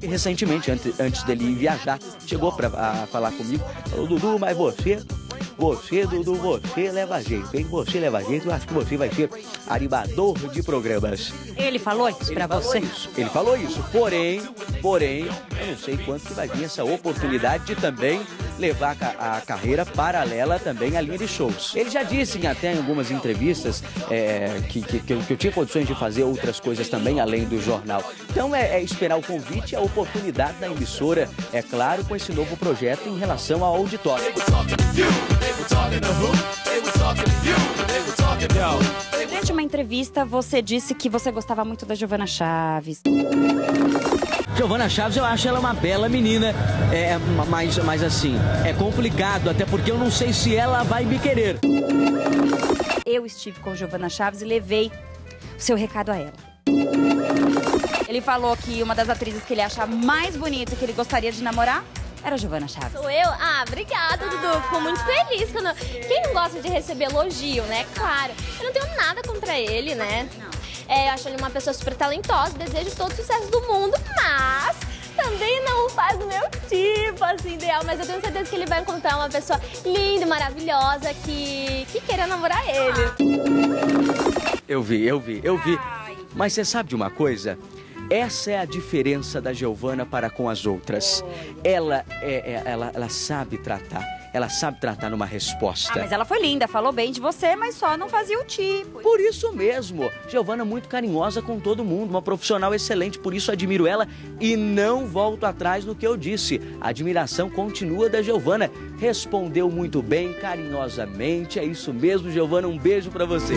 Recentemente, antes, antes dele viajar, chegou para falar comigo, falou, Dudu, mas você você, Dudu, você leva jeito, hein? Você leva jeito, eu acho que você vai ser animador de programas. Ele falou isso pra você? Isso. Ele falou isso, porém, porém, eu não sei quanto que vai vir essa oportunidade de também levar a, carreira paralela também à linha de shows. Ele já disse até em algumas entrevistas é, que, que, que, eu, que, eu, tinha condições de fazer outras coisas também além do jornal. Então é, é esperar o convite e a oportunidade da emissora, é claro, com esse novo projeto em relação ao auditório. Entrevista, você disse que você gostava muito da Giovana Chaves. Giovana Chaves, eu acho ela uma bela menina, é, mas, mas assim, é complicado, até porque eu não sei se ela vai me querer. Eu estive com Giovana Chaves e levei o seu recado a ela. Ele falou que uma das atrizes que ele acha mais bonita que ele gostaria de namorar era a Giovana Chaves. Sou eu? Ah, obrigada, Dudu. Fico muito feliz. Quando... Quem não gosta de receber elogio, né? Claro. Eu não tenho nada contra ele, né? Não. É, eu acho ele uma pessoa super talentosa, desejo todo o sucesso do mundo, mas também não faz o meu tipo, assim, ideal. Mas eu tenho certeza que ele vai encontrar uma pessoa linda, maravilhosa, que, que queira namorar ele. Eu vi, eu vi, eu vi. Mas você sabe de uma coisa? Essa é a diferença da Giovana para com as outras. Ela, é, é, ela, ela sabe tratar. Ela sabe tratar numa resposta. Ah, mas ela foi linda, falou bem de você, mas só não fazia o tipo. Por isso mesmo. Giovana muito carinhosa com todo mundo, uma profissional excelente, por isso admiro ela e não volto atrás no que eu disse. A admiração continua da Giovana. Respondeu muito bem, carinhosamente. É isso mesmo, Giovana. Um beijo para você.